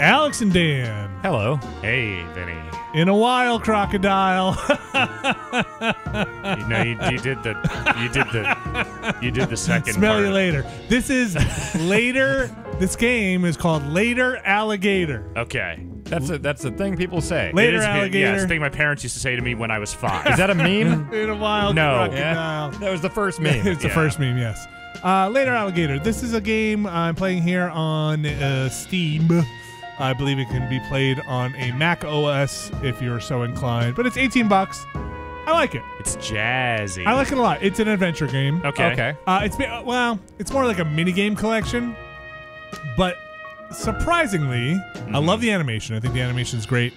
Alex and Dan. Hello. Hey, Vinny. In a while, crocodile. You know, you, you did the, you did the, you did the second. Smell part. you later. This is later. This game is called Later Alligator. Okay. That's a that's a thing people say. Later, It is alligator. Yeah, it's a thing my parents used to say to me when I was five. Is that a meme? In a while, crocodile. No. crocodile. That was the first meme. it's the first meme, yes. Uh, Later Alligator. This is a game I'm playing here on uh, Steam. I believe it can be played on a Mac OS if you're so inclined. But it's 18 bucks. I like it. It's jazzy. I like it a lot. It's an adventure game. Okay. Okay. Uh, it's ba- well, it's more like a mini game collection, but surprisingly, I love the animation. I think the animation is great.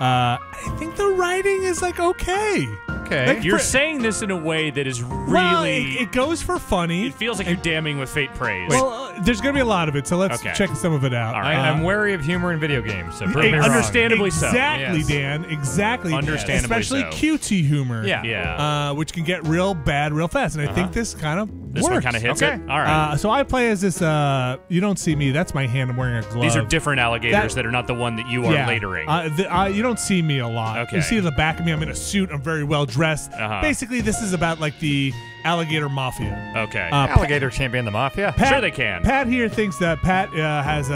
Uh, I think the writing is like okay. Okay. Like, You're for- saying this in a way that is really. Well, it, it goes for funny. it feels like you're damning with fate praise. well, uh, there's gonna be a lot of it, so let's Okay. check some of it out. All I, right. I'm Uh, wary of humor in video games, so prove Ex- me wrong. Understandably so. Exactly, Yes. Dan. Exactly. Understandably so. Especially so. cutesy humor. Yeah. yeah. Uh, which can get real bad real fast, and I think this kind of this works. one kind of hits Okay. it. All right. Uh, so I play as this. Uh, you don't see me. That's my hand. I'm wearing a glove. These are different alligators that- that, are not the one that you are yeah. latering. Uh, the, uh, you don't see me a lot. Okay. You see the back of me. I'm in a suit. I'm very well dressed. Uh-huh. Basically, this is about like the alligator mafia. okay. Uh, Alligator champion the mafia. Pat, Sure they can. Pat here thinks that Pat uh, has a,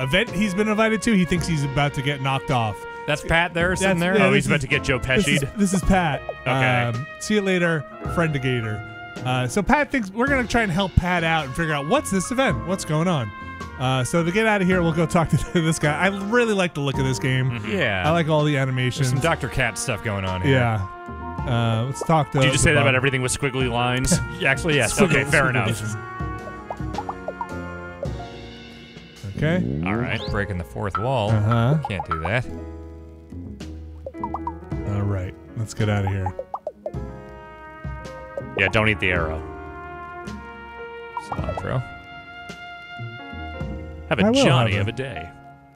a event he's been invited to. He thinks he's about to get knocked off. That's Pat there sitting That's- there. oh, this he's about is- to get Joe This is, Pesci'd. this is Pat. Okay. Um, see you later, friendigator. Uh, so Pat thinks we're gonna try and help Pat out and figure out what's this event, what's going on. Uh, so to get out of here, we'll go talk to this guy. I really like the look of this game. Yeah. I like all the There's animations. some Dr. Katz stuff going on here. Yeah. Uh, let's talk to. Did you just say that about everything with squiggly lines? Actually, yes. okay, fair enough. Okay. All right. Breaking the fourth wall. Uh huh. Can't do that. All right. Let's get out of here. Yeah, don't eat the arrow. Cilantro. Have I a will Johnny have of a- a day.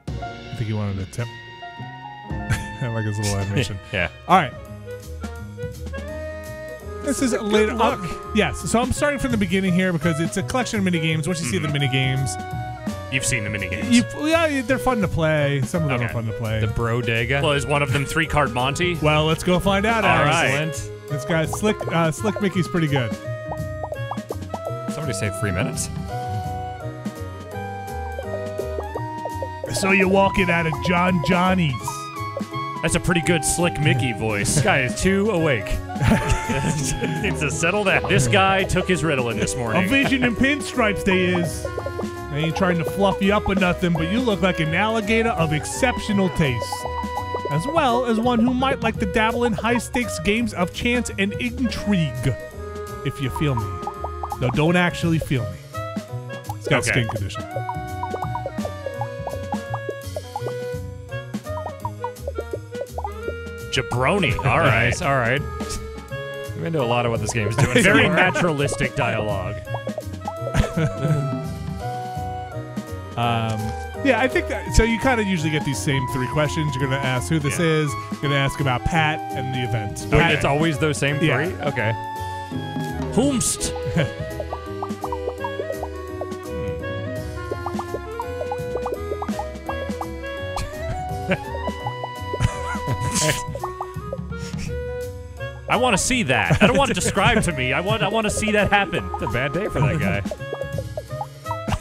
I think he wanted a tip. I like his little animation. Yeah. All right. This is later. luck. yes. So I'm starting from the beginning here because it's a collection of mini games. Once you see the Mm-hmm. mini games, You've seen the minigames. you yeah, they're fun to play. Some of them Okay. are fun to play. The Bro Brodega. well, is one of them three card Monty? well, let's go find out. All Alex. right. Excellent. This guy Slick uh, Slick Mickey's pretty good. Somebody say three minutes. So you're walking out of John Johnny's. That's a pretty good slick Mickey voice. This guy is too awake. it's a settle down. This guy took his Ritalin this morning. A vision in pinstripes they is. I ain't trying to fluff you up or nothing, but you look like an alligator of exceptional taste. As well as one who might like to dabble in high stakes games of chance and intrigue. If you feel me. No, don't actually feel me. It's got Okay. skin condition. Jabroni. All right. Nice, All right. I'm into a lot of what this game is doing. Very naturalistic dialogue. Um, yeah, I think that, so. You kind of usually get these same three questions. You're going to ask who this Yeah. is, you're going to ask about Pat and the event. So Pat- It's always those same three? Yeah. Okay. Whomst. Want to see that. I don't want it described to me. I want I want to see that happen. It's a bad day for that guy.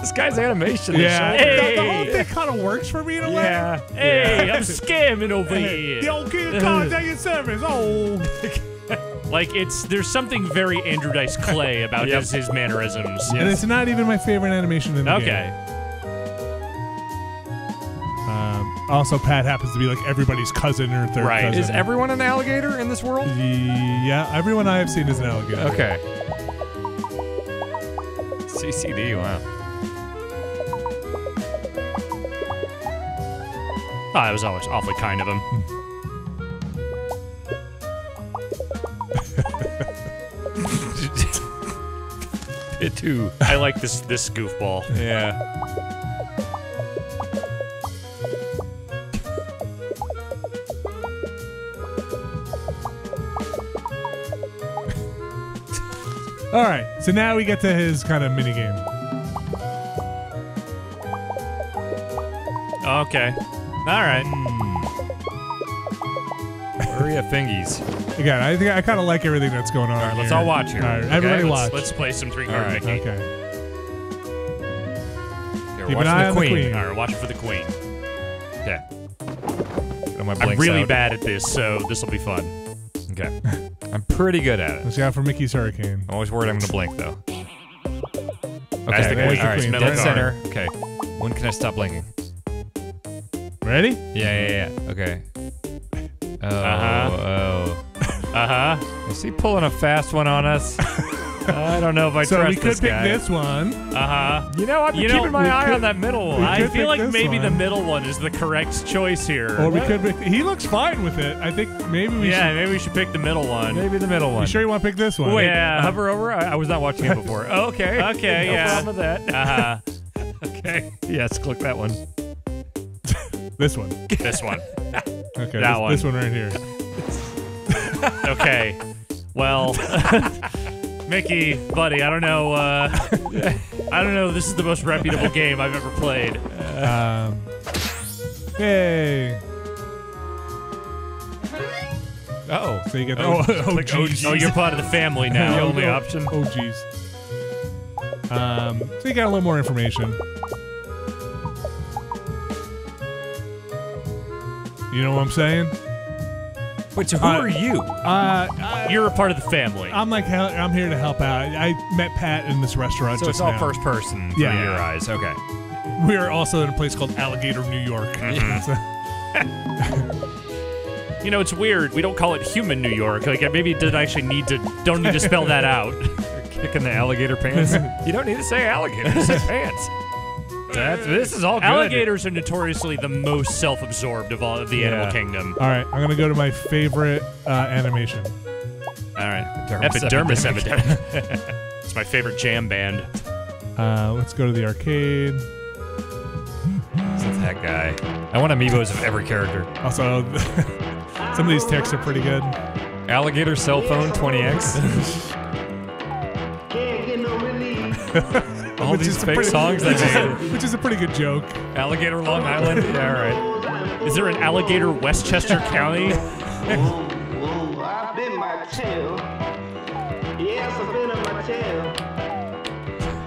this guy's animation. Yeah, shoulder- the, the whole thing kind of works for me in a way. Yeah. Hey, I'm scamming over here. The old kid at your service. Oh, Like it's there's something very Andrew Dice Clay about Yep. his, his mannerisms. and it's not even my favorite animation in the game. Okay. Also, Pat happens to be like everybody's cousin or third Right. cousin. Is everyone an alligator in this world? Yeah, everyone I have seen is an alligator. Okay. CCD, wow. Oh, that was always awfully kind of him. It too. I like this this goofball. Yeah. All right, so now we get to his kind of mini game. Okay. All right. Hmm. Where are you, fingies? Again, I think I kind of like everything that's going on. All right, let's here. all watch here. All right, Okay, everybody let's, watch. Let's play some three card right. Mickey. okay. Here, Keep an eye the on the queen. queen. All right, watch for the queen. Okay. I'm really out. bad at this, so this will be fun. Okay. I'm pretty good at it. Let's go out for Mickey's Hurricane. I'm always worried I'm gonna blink though. Okay. The queen. All right. Queen. Dead center. Okay. When can I stop blinking? Ready? Yeah, yeah, yeah. Okay. Oh, Uh-huh. oh. Uh huh. Is he pulling a fast one on us? I don't know if I so trust we could pick guy. this one. Uh huh. You know, I've been You know, keeping my eye could- on that middle one. I feel like this maybe the middle one is the correct choice here. Or we could pick. He looks fine with it. I think maybe we yeah, should. maybe we should pick the middle one. Maybe the middle one. You sure you want to pick this one? Wait, Yeah. hover over. I, I was not watching it before. Oh, okay. Okay, no yeah. problem with that. Uh huh. Okay. Yes, click that one. This one. this one. Okay. That this, one. this one right here. Okay. Well, Mickey, buddy, I don't know. Uh, I don't know. This is the most reputable game I've ever played. Um. Yay! Oh. So you get. Oh, oh, Click geez. Oh, you're part of the family now. The only oh, option. Oh, jeez. Um. So you got a little more information. You know what I'm saying? Wait, so who Uh, are you? Uh, I, You're a part of the family. I'm like hell, I'm here to help out. I met Pat in this restaurant So just it's all now. first person Yeah. through your eyes. Okay. We're also in a place called Alligator, New York. So- You know, it's weird. We don't call it human New York. Like, maybe it didn't actually need to. Don't need to spell that out. Kicking the alligator pants. you don't need to say alligator. Just say pants. That's, this is all good. Alligators are notoriously the most self-absorbed of all of the Yeah. animal kingdom. all right, I'm gonna go to my favorite uh, animation. All right. Epidermis Epidermis epidemic. it's my favorite jam band. Uh, let's go to the arcade. It's that guy. I want amiibos of every character. Also, some of these texts are pretty good. Alligator cell phone 20x. All Which these is a fake pretty- songs they which is, a, made. which is a pretty good joke. Alligator Long Island. Yeah, all right. Is there an alligator Westchester County? Whoa, whoa, I've been my tail. Yes, I've been on my tail.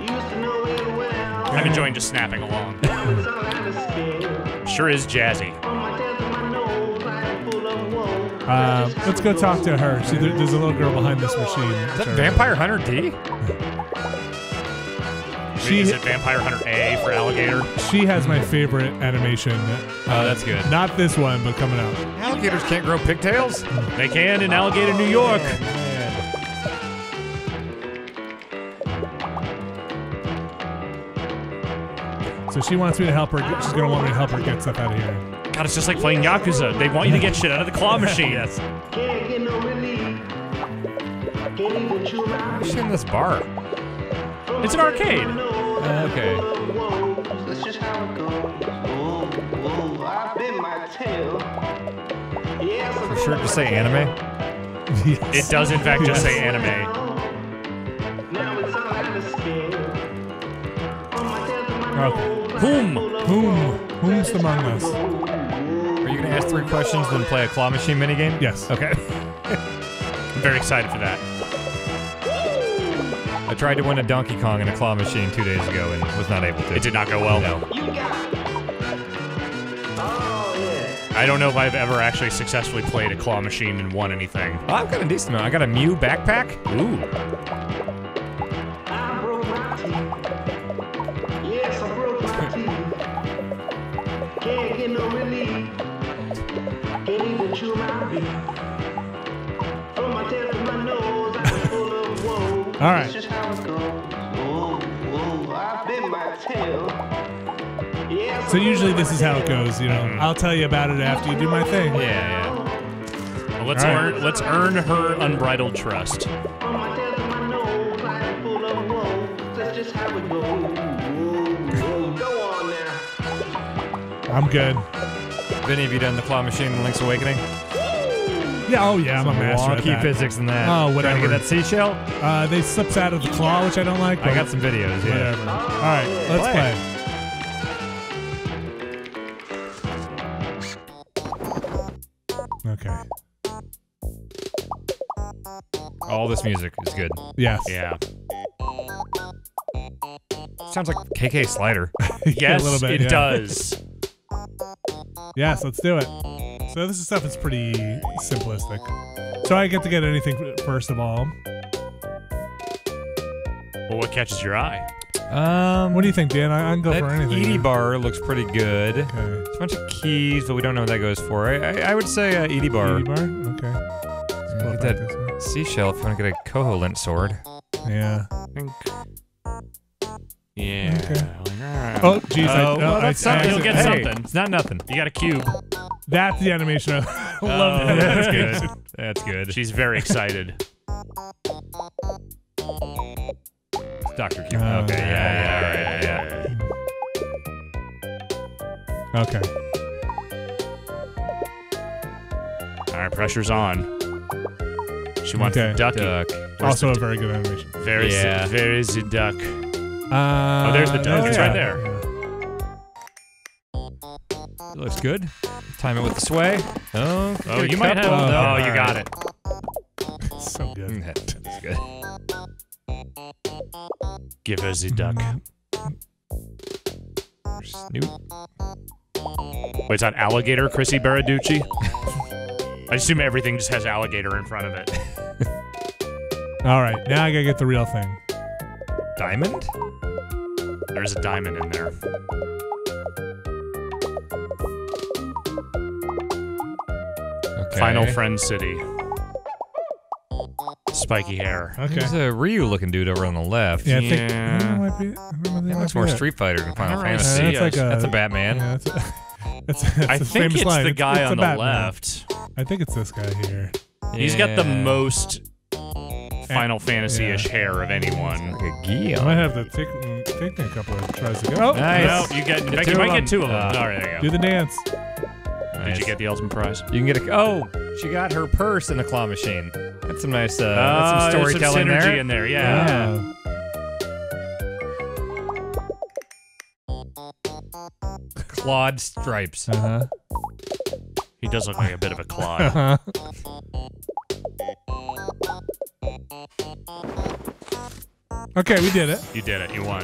Used to know it well. I'm enjoying just snapping along. Now it's all out of scale. Sure is jazzy. On my tail to my nose, I'm full of woe. Uh, let's go talk to her. See, there, there's a little girl behind this machine. Is that Vampire Hunter D? She, is it Vampire Hunter A for alligator? she has my favorite animation. Oh, that's good. Not this one, but coming out. Alligators can't grow pigtails? They can in Alligator, New York. Oh, so she wants me to help her. Get, she's gonna want me to help her get stuff out of here. God, it's just like playing Yakuza. They want you to get shit out of the claw machine. yes. Can't get no relief. Can't even chew my Who's in this bar? It's an arcade. Okay. Whoa, that's just how it goes. Whoa, whoa, I've my tail. Yes, For sure, on just say tail. anime. It does, in fact, just say anime. Now it's all out of scale. On my tail to my uh, Okay. Whom? Whom? Whom's among us? Are you going to ask three questions, then play a claw machine minigame? Yes. Okay. I'm very excited for that. I tried to win a Donkey Kong in a claw machine two days ago and was not able to. It did not go well. No. You got it. Oh, yeah. I don't know if I've ever actually successfully played a claw machine and won anything. Oh, I've got a decent amount. I got a Mew backpack. Ooh. I broke my teeth. Yes, I broke my teeth. Can't get no relief. Can't even chew my beef. From my tail to my nose, I'm full of woe. All right. That's just how it goes. Whoa, whoa, I've been my tail. Yes, So usually this is how it goes. You know, mm-hmm. I'll tell you about it after you do my thing. Yeah, yeah. Well, let's right. earn let's earn her unbridled trust. From my tail to my nose, I'm full of woe. That's just how it goes. Whoa, whoa, go on now. I'm good. Vinny, have you done the claw machine in Link's Awakening? Yeah. Oh yeah, I'm a master at Wonky that. physics in that. Oh, whatever. Trying to get that seashell. Uh, they slips out of the claw, which I don't like. I got some videos. Yeah. Whatever. All right, let's Play. play. Okay. All this music is good. Yes. Yeah. Sounds like KK Slider. yes, little bit, it yeah. does. Yes, let's do it. So this is stuff that's pretty simplistic. So I get to get anything first of all. Well, what catches your eye? Um, What do you think, Dan? I, I can go that for anything. Edie bar looks pretty good. Okay. It's a bunch of keys, but we don't know what that goes for. I, I, I would say uh, Edie bar. Edie bar? Okay. Let's Get that seashell if you want to get a Koholint sword. Yeah. I think. Yeah. Okay. Like, Oh, jeez. I- Oh, no, well, I- that's I something. You'll get Hey, something. It's not nothing. You got a cube. That's the animation. I love Oh, that that's animation. good. That's good. She's very excited. Dr. Q. Oh, okay, yeah, yeah, yeah, yeah. Okay. All right, pressure's on. She wants Okay. the ducky. Duck. Also a very good animation. Very, Yeah. very the duck. Uh, there's the duck. It's yeah. right there. It looks good. Time it with the sway. Oh, Oh, you might have. Oh, Okay. you got it. So good. Mm, That's good. Give her the duck. Snoop. Wait, it's on alligator, Chrissy Baraducci. I assume everything just has alligator in front of it. All right, now I gotta get the real thing. Diamond? There's a diamond in there. Okay. Final Friend City. Spiky hair. Okay. There's a Ryu looking dude over on the left. yeah, I think Yeah. I might be. I That looks more it. Street Fighter than Final don't really Fantasy. Uh, that's like a. That's a Batman. Yeah, that's, a, that's, that's I a think it's line. the guy it's on the Batman. left. I think it's this guy here. He's got the most Final Fantasy-ish Yeah. hair of anyone. Like a gi I might have to take take me a couple of tries to get. Oh, Nice. No, you get. Get Becky two might of get them. two of them. Uh, All right, there you do the dance. Did you get the ultimate prize? You can get a. Oh, she got her purse in the claw machine. That's some nice. Uh, Uh, that's some there's storytelling synergy there. in there. Yeah. Clawed stripes. Uh huh. He does look like a bit of a clod. Uh-huh. okay, we did it. you did it. You won.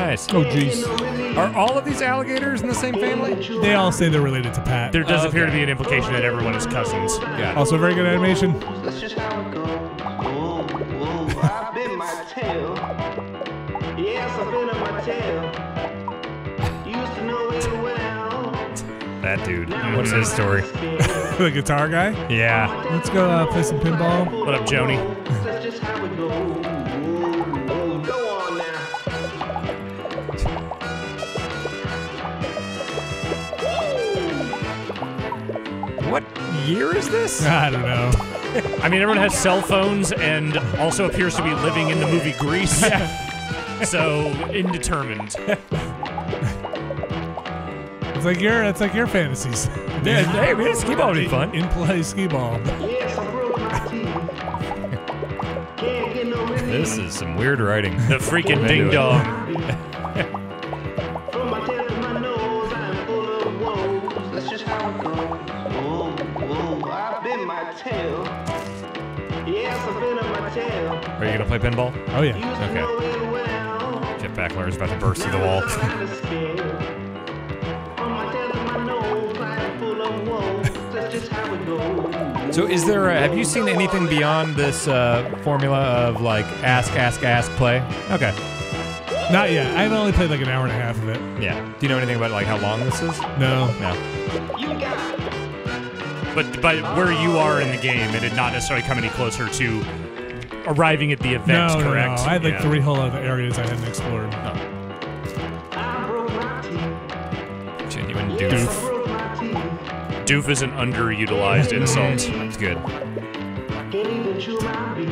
Nice. Oh, jeez. Are all of these alligators in the same family? They all say they're related to Pat. There does Oh, appear to be an implication that everyone is cousins. Got it. also very good animation. That's just how it goes. Whoa, whoa, I my tail. Yes, I bit on my tail. Used to know it well. That dude. What's his story? the guitar guy. Yeah. Let's go uh, play some pinball. What up, Joni? That's just how it goes. What year is this? I don't know. I mean, everyone has cell phones and also appears to be living in the movie Grease. so indeterminate. It's like your it's like your fantasies. Yeah, hey, man, skee ball would be fun. In play skee ball. Yes, I broke my teeth. Can't get no relief. This is some weird writing. The freaking ding dong. Pinball? Oh yeah. Okay. Jeff it is about to burst through the wall. Now I'm kinda scared. From my tail to my nose, I'm full of woes. That's just how it goes. So, is there? A, have you seen anything beyond this uh, formula of like ask, ask, ask, play? Okay. Not yet. I've only played like an hour and a half of it. Yeah. Do you know anything about like how long this is? No. No. You got it. But but where you are in the game, it did not necessarily come any closer to arriving at the event, no, no, correct? no. I had like Yeah. three whole other areas I hadn't explored. I broke my teeth. Genuine Yes, doof. I broke my teeth. Doof is an underutilized insult. It's good. Can't even chew my beef.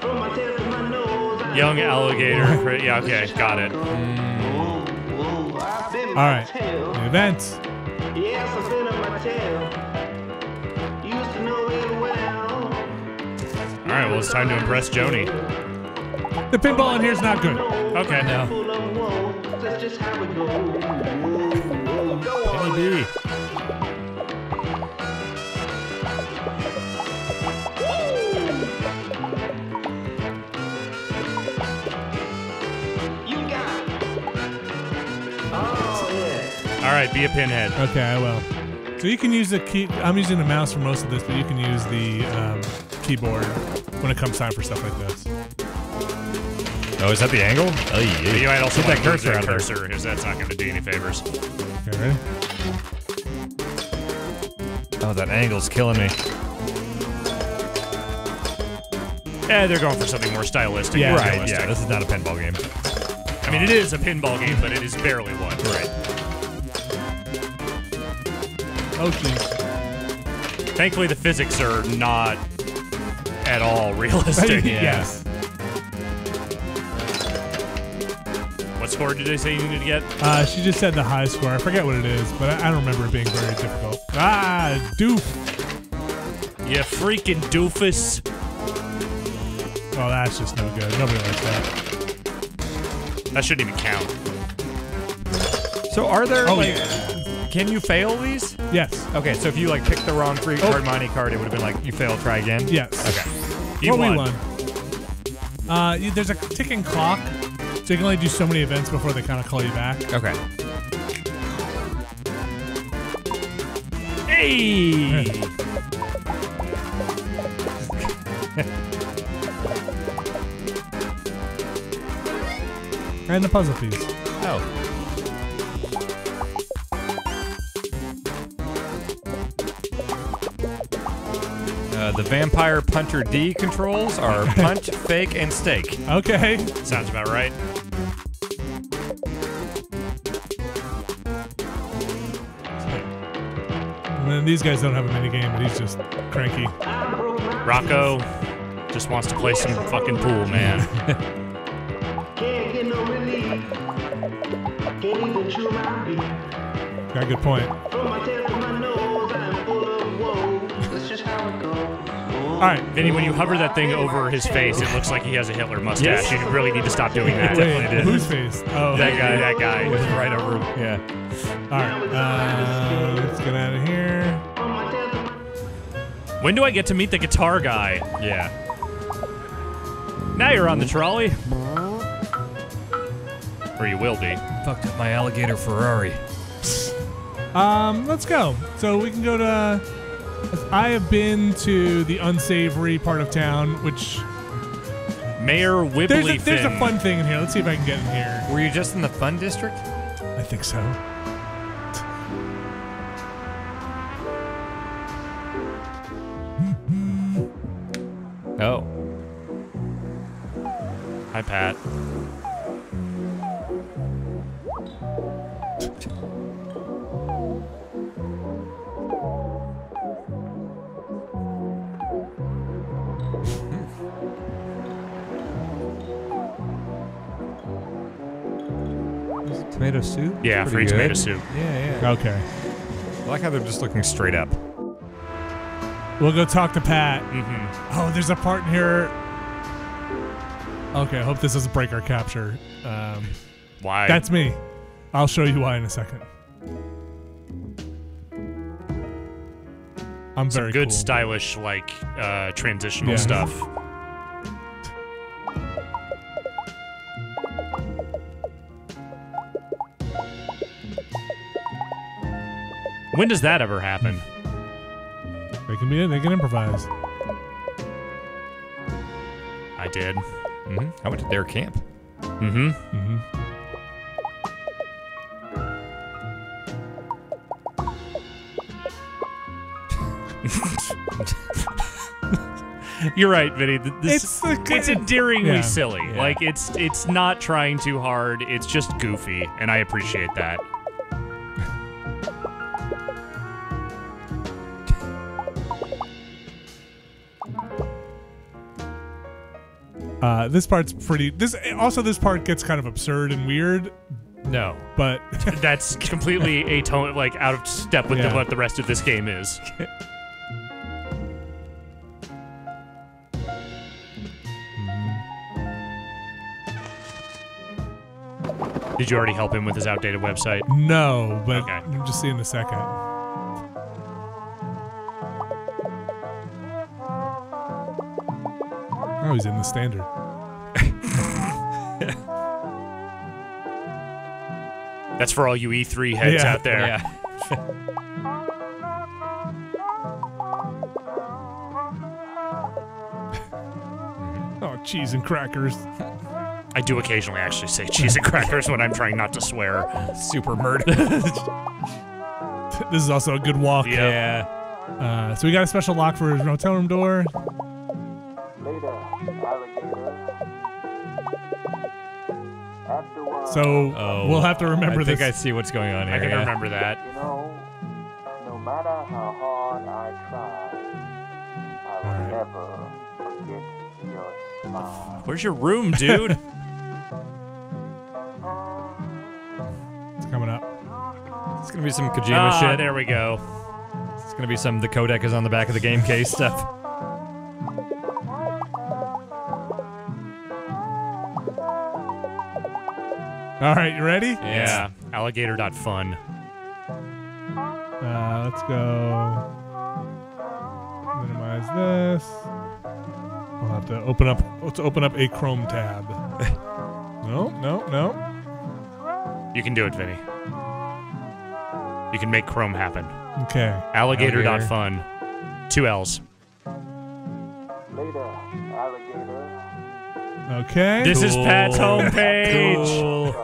From my tail to my nose, I'm Young alligator. Yeah, okay, got it. Whoa, whoa, I bit All my right. tail. The event. Right, well, it's time to impress Joni. The pinball in here's not good. Okay. Full of woes. That's just how it goes. P. You got it. Oh, yeah. All right, be a pinhead. Okay, I will. So you can use the key. I'm using the mouse for most of this, but you can use the um, keyboard when it comes time for stuff like this. Oh, is that the angle? Oh, yeah. You might also Get that cursor move out there. cursor, because that's not going to do any favors. Okay, ready? Oh, that angle's killing me. Yeah, they're going for something more stylistic. Yeah. Right, realistic. yeah, this is not a pinball game. I mean, it is a pinball game, but it is barely one. Right. Oh, jeez. Thankfully, the physics are not at all realistic. yes. What score did they say you needed to get? Uh, she just said the high score. I forget what it is, but I, I don't remember it being very difficult. Ah, doof. You freaking doofus. Oh, that's just no good. Nobody likes that. That shouldn't even count. So are there Oh, like can you fail these? Yes. Okay, so if you like picked the wrong three card Monte card, it would have been like you failed, try again. Yes. Okay. You well, won. we won. Uh, there's a ticking clock, so you can only do so many events before they kind of call you back. Okay. Hey! And the puzzle piece. The Vampire Puncher D controls are punch, fake, and stake. Okay. Sounds about right. And then these guys don't have a mini game, but he's just cranky. I broke my Rocco just wants to play some fucking pool, man. Can't get no relief. Can't even chew my beef. Got a good point. All right. Vinny, when you hover that thing over his face, it looks like he has a Hitler mustache. Yes. You really need to stop doing that. Wait, whose face? Oh, That guy, that guy. right over. Yeah. All right. Uh, let's get out of here. From my tail to my When do I get to meet the guitar guy? Yeah. Now you're on the trolley. Or you will be. Fucked up my alligator Ferrari. Um, let's go. So we can go to. I have been to the unsavory part of town, which Mayor there's a, there's a fun thing in here. Let's see if I can get in here. Were you just in the fun district? I think so. Soup? Yeah, Pretty free good. tomato soup. Yeah, yeah. Okay. I like how they're just looking straight up. We'll go talk to Pat. Mm-hmm. Oh, there's a part in here. Okay, I hope this doesn't break our capture. Um, Why? that's me. I'll show you why in a second. I'm some very good cool. stylish like uh, transitional Yeah. stuff. When does that ever happen? They can be. They can improvise. I did. hmm I went to their camp. Mm-hmm. Mm-hmm. You're right, Vinny. This, It's the- it's endearingly Yeah. silly. Yeah. Like it's it's not trying too hard. It's just goofy, and I appreciate that. Uh, this part's pretty. This also this part gets kind of absurd and weird, No, but that's completely a tone like out of step with the, what the rest of this game is. Did you already help him with his outdated website? No, but Okay. I'm just seeing a second. Oh, he's in the standard. That's for all you E3 heads Yeah. out there. Yeah. Oh, cheese and crackers. I do occasionally actually say cheese and crackers when I'm trying not to swear. Super murder. This is also a good walk. yeah. Uh, so we got a special lock for his hotel room door. So Oh. we'll have to remember I think this. I see what's going on here. I can yeah. remember that. you know, no matter how hard I try, I will Alright. never forget your smile. Where's your room, dude? It's coming up. It's gonna be some Kojima ah, shit. there we go. It's gonna be some the codec is on the back of the game case stuff. All right, you ready? Yeah. Alligator.fun. Uh, let's go. Minimize this. We'll have to open up. Let's open up a Chrome tab. no, no, no. You can do it, Vinny. You can make Chrome happen. Okay. Alligator.fun. Two L's. Okay. This cool. is Pat's homepage. Cool.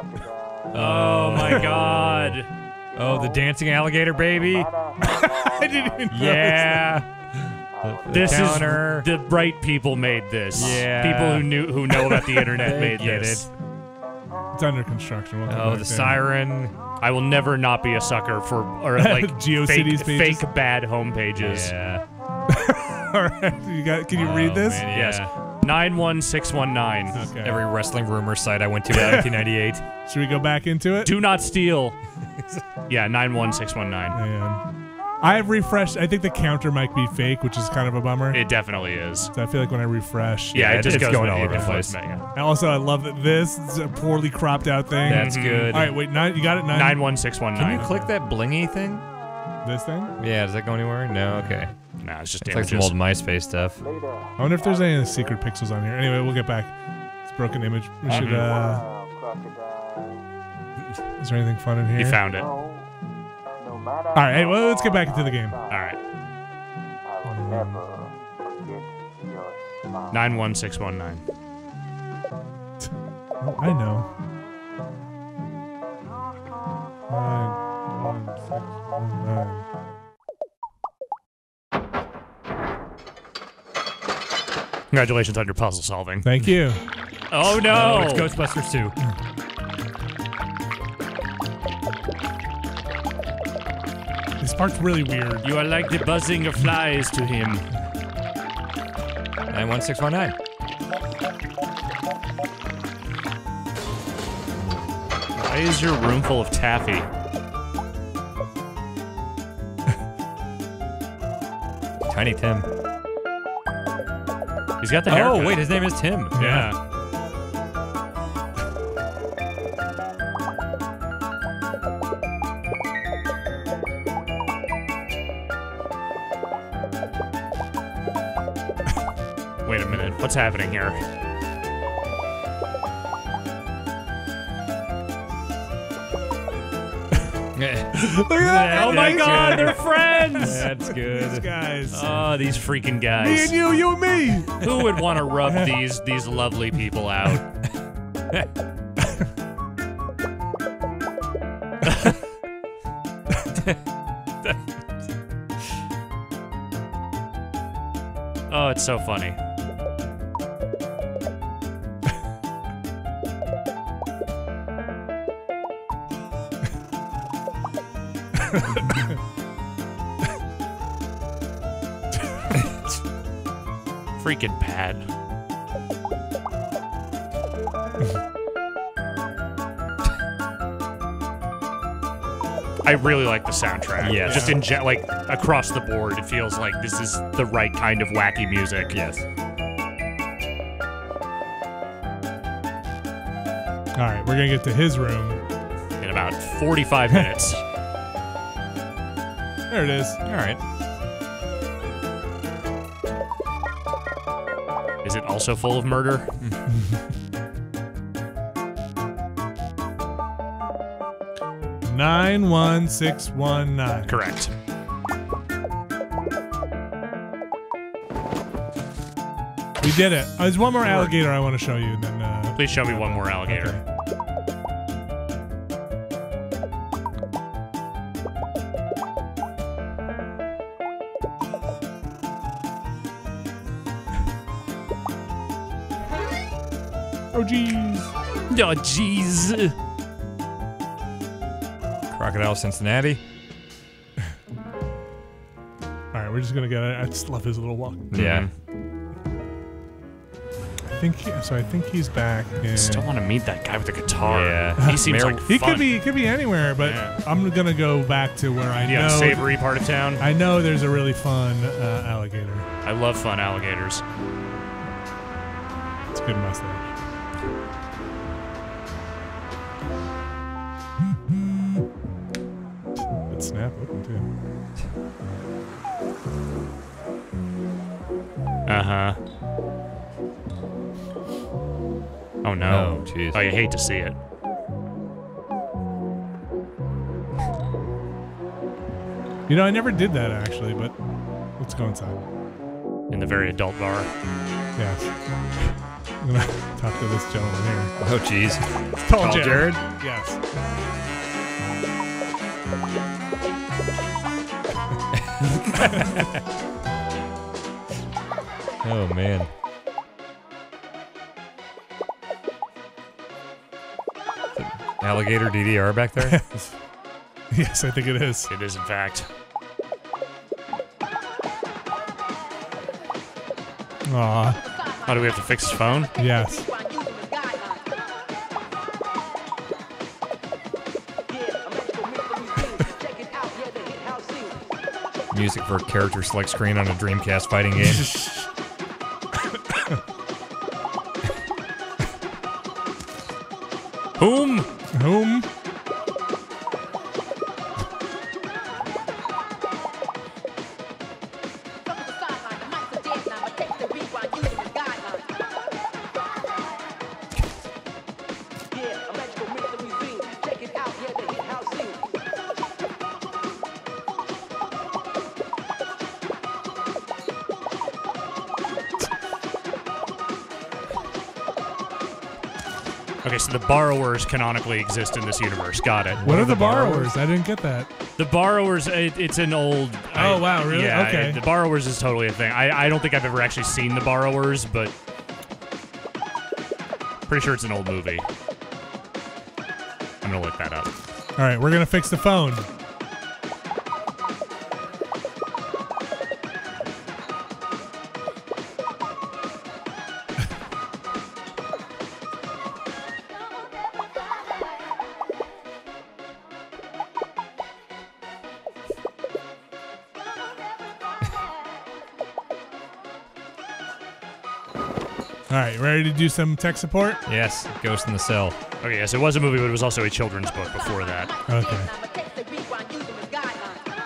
Oh uh, my god. Oh, the dancing alligator baby. I didn't even know. Yeah. This counter. is the right people made this. Yeah. People who knew who know about the internet made this. It. It's under construction. We'll oh, the siren. I will never not be a sucker for or like GeoCities fake, fake bad homepages. Yeah. All right. You got can you read oh, this? Man, yeah. Yes. 91619. Okay. Every wrestling rumor site I went to in 1998. Should we go back into it? Do not steal. yeah, 91619. Man. I have refreshed. I think the counter might be fake, which is kind of a bummer. It definitely is. So I feel like when I refresh, Yeah, it, just it's goes going all over the place. Yeah. Also, I love that this is a poorly cropped out thing. That's mhm. good. All right, wait, nine. You got it. Nine. 91619. Can you click that blingy thing? This thing. Yeah, does that go anywhere? No. Okay. Nah, it's just It's like some old MySpace stuff. I wonder if there's any secret pixels on here. Anyway, we'll get back. It's a broken image. We should. Mhm. uh. Is there anything fun in here? You found it. No, no matter All right. Hey, well, let's get back into the game. I All try, right. I will never forget your smile. Nine one six one nine. Oh, I know. Nine, one, six, one, nine. Congratulations on your puzzle solving. Thank you. Oh Oh, no! it's Ghostbusters 2. This part's really weird. you are like the buzzing of flies to him. 91619. Why is your room full of taffy? Tiny Tim. He's got the haircut. Oh, wait, his name is Tim. Yeah. Wait a minute. What's happening here? Look at that. Oh my That's god, they're friends! That's good. These good. guys. Oh, these freaking guys. me and you, you and me. Who would want to rub these these lovely people out? oh, it's so funny. Freaking bad. I really like the soundtrack. Yes. Just in gen- like across the board, it feels like this is the right kind of wacky music. Yes. All right, we're gonna get to his room. In about 45 minutes. There it is. All right. Is it also full of murder? Nine one six one nine. Correct. We did it. There's one more alligator I want to show you. and Then uh, Please show me one more alligator. okay. Jeez. Oh, jeez. Crocodile Cincinnati. All right, we're just gonna get it. I just love his little walk. Yeah. I think he, so. I think he's back. In, Still want to meet that guy with the guitar. Yeah. He seems Mar- like he could be. He could be anywhere, but Yeah. I'm gonna go back to where I Yeah, know. the savory part of town. I know there's a really fun uh, alligator. I love fun alligators. It's a good mustache. No. Oh. You hate to see it. You know, I never did that actually, but let's go inside. In the very adult bar. Yes. I'm gonna talk to this gentleman here. Oh, jeez. Tall, Tall Jared. Jared? Yes. Oh, man. Alligator DDR back there? yes, I think it is. It is, in fact. Aw, How do we have to fix his phone? yes. Music for a character select screen on a Dreamcast fighting game. borrowers canonically exist in this universe. Got it. What are the borrowers? I didn't get that. The borrowers, it, it's an old. Oh, I- wow, really? Yeah, Okay. it- the borrowers is totally a thing. I, I don't think I've ever actually seen the borrowers, but pretty sure it's an old movie. I'm gonna look that up. All right, we're gonna fix the phone. Do some tech support? yes, Ghost in the Cell. Okay, yes, it was a movie, but it was also a children's book before that. Okay.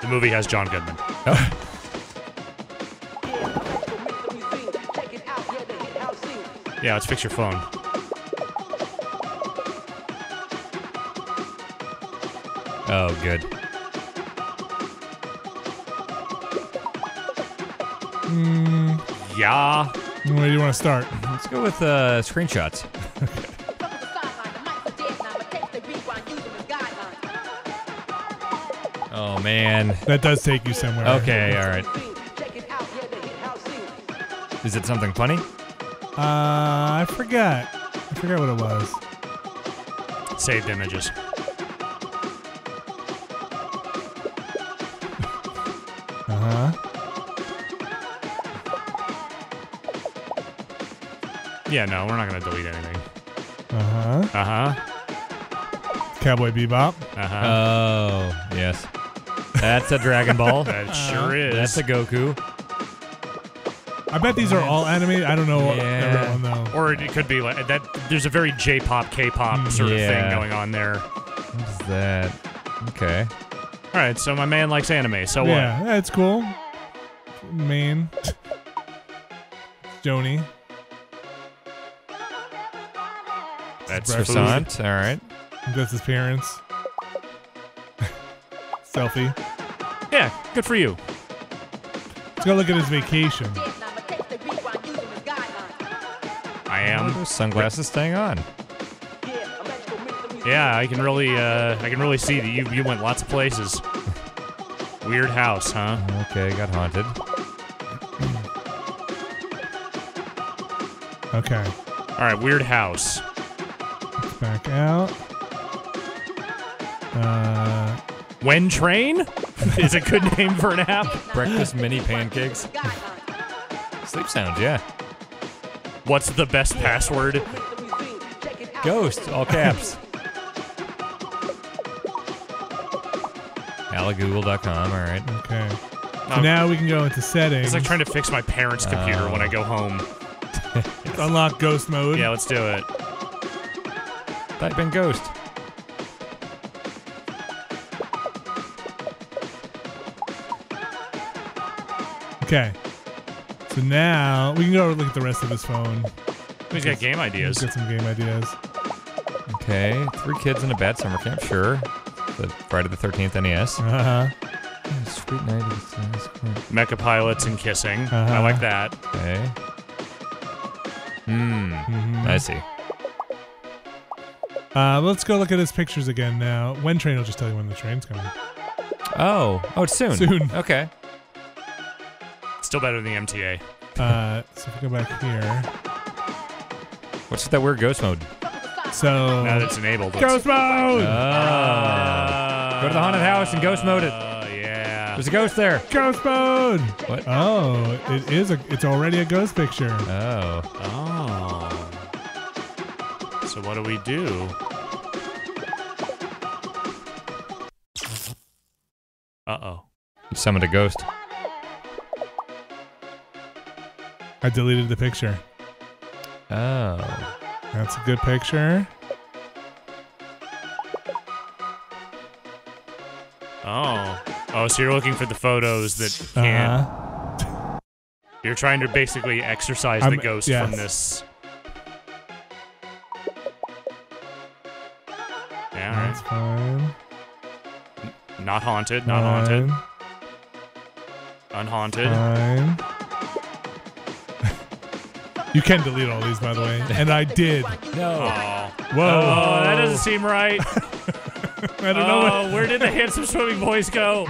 The movie has John Goodman. Oh. Yeah, let's fix your phone. Oh, good. Hmm. Yeah. Where do you want to start? Let's go with uh, screenshots. Oh, man. That does take you somewhere. Okay, all right. Is it something funny? Uh, I forgot. I forgot what it was. Saved images. Uh huh. Yeah, no, we're not gonna delete anything. Uh huh. Uh huh. Cowboy Bebop. Uh huh. Oh, yes. That's a Dragon Ball. that sure is. That's a Goku. I bet these are all animated. I don't know Yeah. everyone though. or it could be like that. There's a very J-pop, K-pop sort of thing going on there. What is that? Okay. All right, so my man likes anime. So what? yeah, that's cool. Main. Joni. That's Breakfast. food. Croissant. All right. That's his parents. Selfie. Yeah, good for you. Let's go look at his vacation. I am. Sunglasses staying on. Yeah, I can really, uh, I can really see that you you went lots of places. Weird house, huh? Okay, got haunted. Okay. All right, weird house. Let's back out. Uh, When train is a good name for an app. Breakfast mini pancakes. Sleep sounds, yeah. What's the best password? Ghost, all caps. Alagoogle.com, all right. okay. So Oh. now we can go into settings. It's like trying to fix my parents' computer when I go home. Unlock ghost mode. Yeah, let's do it. Type in ghost. Okay. So now we can go look at the rest of his phone. He's got game ideas. Got some game ideas. Okay, three kids in a bad summer camp, sure. The Friday the 13th NES. Uh huh. Sweet night. of the Mecha pilots and kissing. I Uh-huh. like that. Okay. Hmm. Mhm. I see. Uh, let's go look at his pictures again now. When train I'll just tell you when the train's coming. Oh. Oh, it's soon. Soon. Okay. Still better than the MTA. Uh, so if we go back here. What's with that weird ghost mode? So Now that it's enabled. let's- ghost mode. Uh, Go to the haunted house and ghost mode it. Uh, yeah. There's a ghost there. ghost mode. What? Oh, it is a. It's already a ghost picture. Oh. Oh. So what do we do? Uh oh. You summoned a ghost. I deleted the picture. Oh. That's a good picture. Oh. Oh, so you're looking for the photos that can. Uh-huh. You're trying to basically exercise I'm- the ghost yes. from this. Not haunted. Not haunted. Unhaunted. Fine. you can delete all these, by the way, and I did. No. Whoa! Oh, that doesn't seem right. I don't know. Oh, what, Oh, where did the handsome swimming boys go?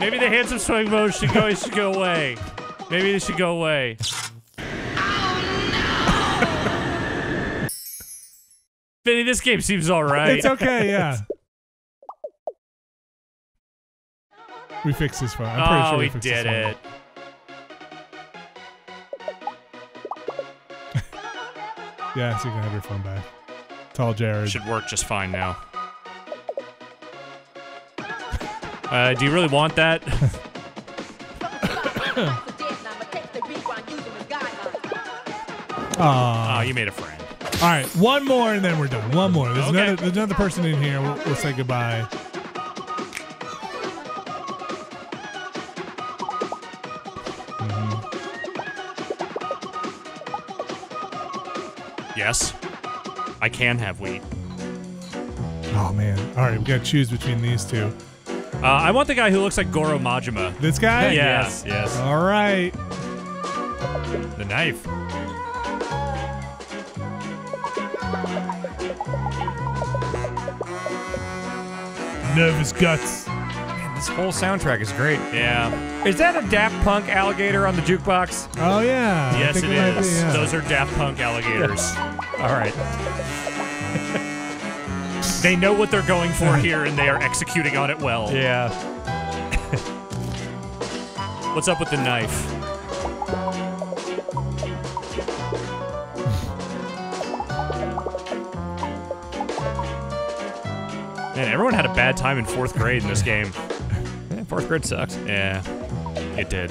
Maybe the handsome swimming boys should go. Should go away. Maybe they should go away. Oh no. Vinny, this game seems all right. It's okay. Yeah. We fixed his phone. I'm pretty oh, sure we, we fixed did phone. it. Yeah, so you can have your phone back. Tall Jared. Should work just fine now. Uh, do you really want that? Aw. Oh, you made a friend. All right, one more and then we're done. One more. There's, Okay. another, there's another person in here. We'll, we'll say goodbye. Yes. I can have wheat. Oh man! All right, we got to choose between these two. Uh, I want the guy who looks like Goro Majima. This guy. Yeah. Yes, yes. All right. The knife. Nervous guts. Man, this whole soundtrack is great. Yeah. Is that a Daft Punk alligator on the jukebox? Oh yeah. Yes, think it might be, yeah. Those are Daft Punk alligators. All right. they know what they're going for here, and they are executing on it well. Yeah. What's up with the knife? Man, everyone had a bad time in fourth grade in this game. Yeah, fourth grade sucks. Yeah, it did.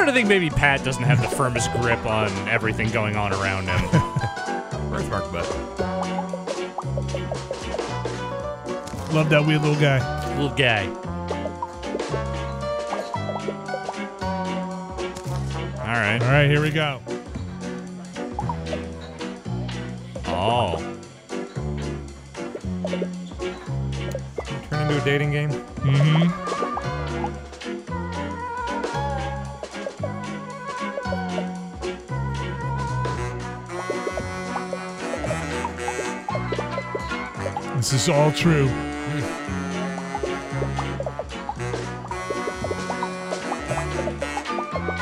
Sort of think maybe Pat doesn't have the firmest grip on everything going on around him. Birthmark butt. Love that weird little guy. Little guy. All right. All right, here we go. Oh. Turn into a dating game. This is all true.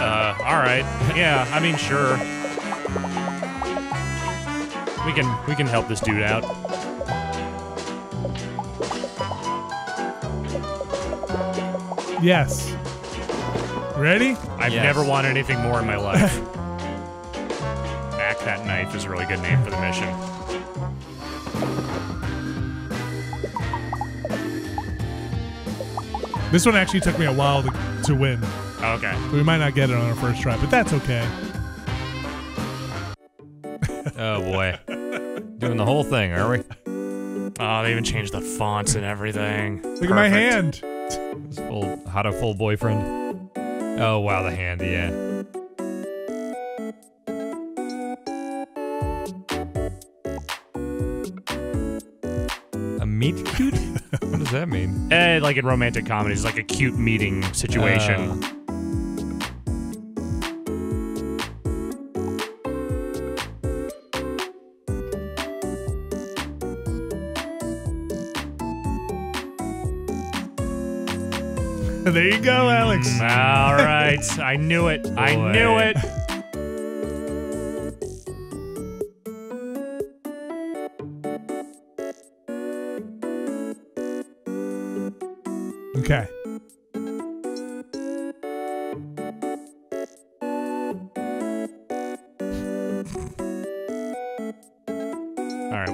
Uh, all right. Yeah, I mean, sure. We can we can help this dude out. Yes. Ready? I've Yes. never wanted anything more in my life. Act that knife is a really good name for the mission. This one actually took me a while to, to win. Oh, okay. We might not get it on our first try, but that's okay. Oh boy. Doing the whole thing, are we? Oh, they even changed the fonts and everything. Look at my hand. This full, how to full boyfriend. Oh wow, the hand, yeah. Mean? Eh, like in romantic comedies, like a cute meeting situation. Uh, there you go, Alex. All right, I knew it. I knew it.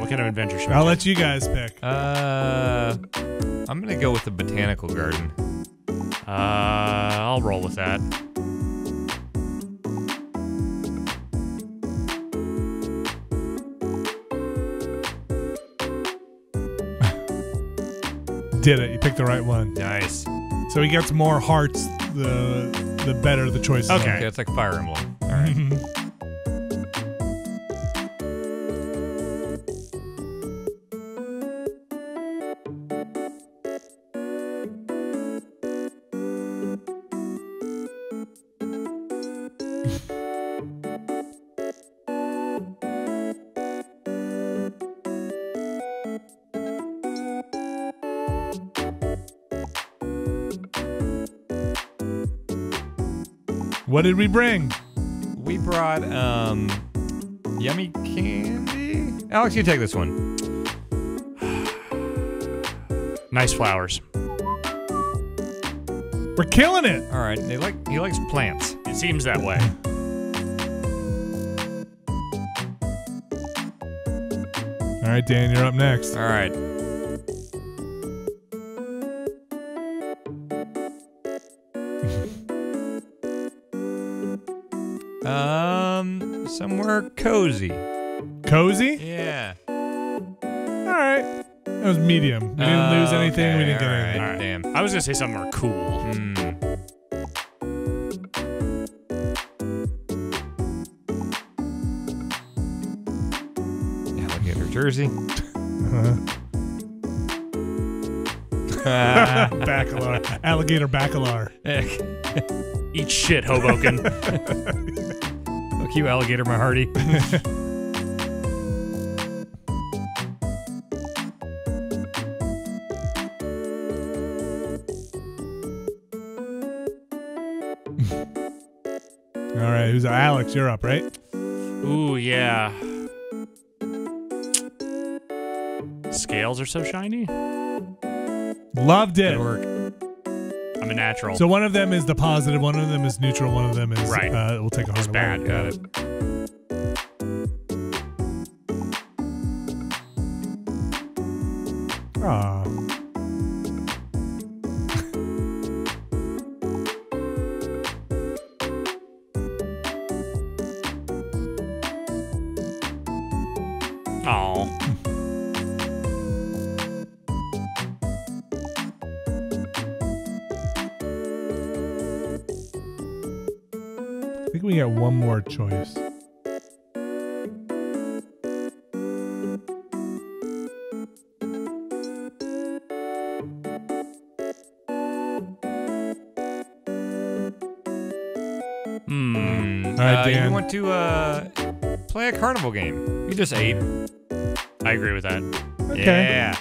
What kind of adventure should I'll do? let you guys pick. uh, I'm gonna go with the botanical garden. Uh, I'll roll with that. Did it. You picked the right one. Nice. So he gets more hearts the the better the choice Okay. Okay, it's like Fire Emblem. What did we bring? We brought um, yummy candy. Alex, you take this one. Nice flowers. We're killing it. All right. He like he likes plants. It seems that way. All right, Dan, you're up next. All right. Um, cozy. Cozy? Yeah. All right. That was medium. We didn't lose Oh, anything. We okay, didn't get all right. anything. All right. Damn. I was gonna say something more cool. Hmm. Alligator jersey. Bacalar. Alligator bacalar. Eat shit, Hoboken. Fuck you, alligator, my hearty. All right, who's Alex? You're up, right? Ooh, yeah. Scales are so shiny. Loved it. Good work. I'm a natural. So one of them is the positive, one of them is neutral, one of them is Right. Uh, we'll take a hard it's bad. Got it. We get one more choice. Hmm. All right, uh, Dan. You want to uh, play a carnival game? You just ate. I agree with that. Okay. Yeah.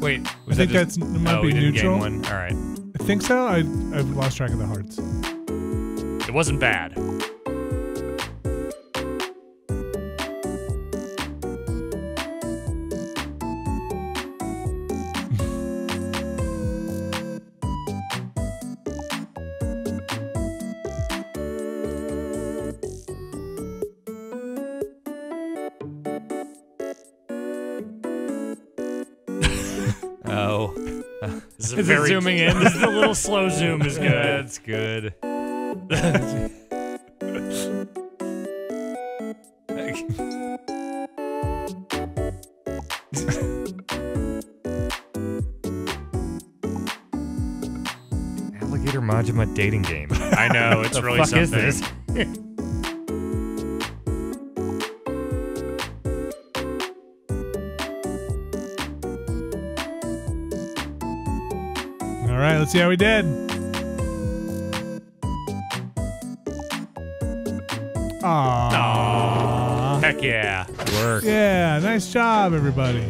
Wait. I think that just, that's might oh, be neutral. All right. I think so. I I've lost track of the hearts. It wasn't bad. Is, it zooming in? This is a little slow zoom is good. That's good. Alligator Majima dating game. I know it's the really fuck something. is this? let's see how we did. Aww. Heck yeah. Work. Yeah, nice job, everybody.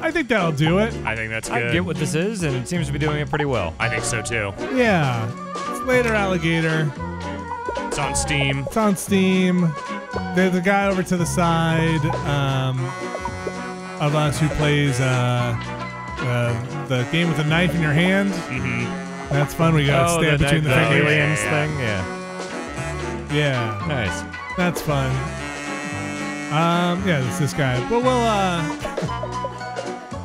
I think that'll do it. I think that's good. I get what this is, and it seems to be doing it pretty well. I think so too. Yeah. It's later, alligator. It's on Steam. It's on Steam. There's a guy over to the side um, of us who plays uh, uh, the game with a knife in your hand. hmm That's fun. We got to oh, stab the, between the the fingers. yeah, aliens yeah. thing. Yeah. Yeah, Nice. that's fun. Um, yeah, it's this guy. But we'll uh,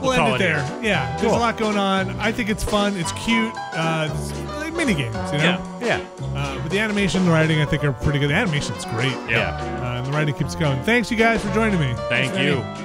we'll, We'll end it there. here. Yeah, there's Cool. a lot going on. I think it's fun. It's cute. Uh, it's like mini games, you know. Yeah. Uh, but the animation, and the writing, I think are pretty good. The animation's great. Yeah. Uh, and the writing keeps going. Thanks, you guys, for joining me. Thank Thanks, you.